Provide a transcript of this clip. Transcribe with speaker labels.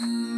Speaker 1: Mm.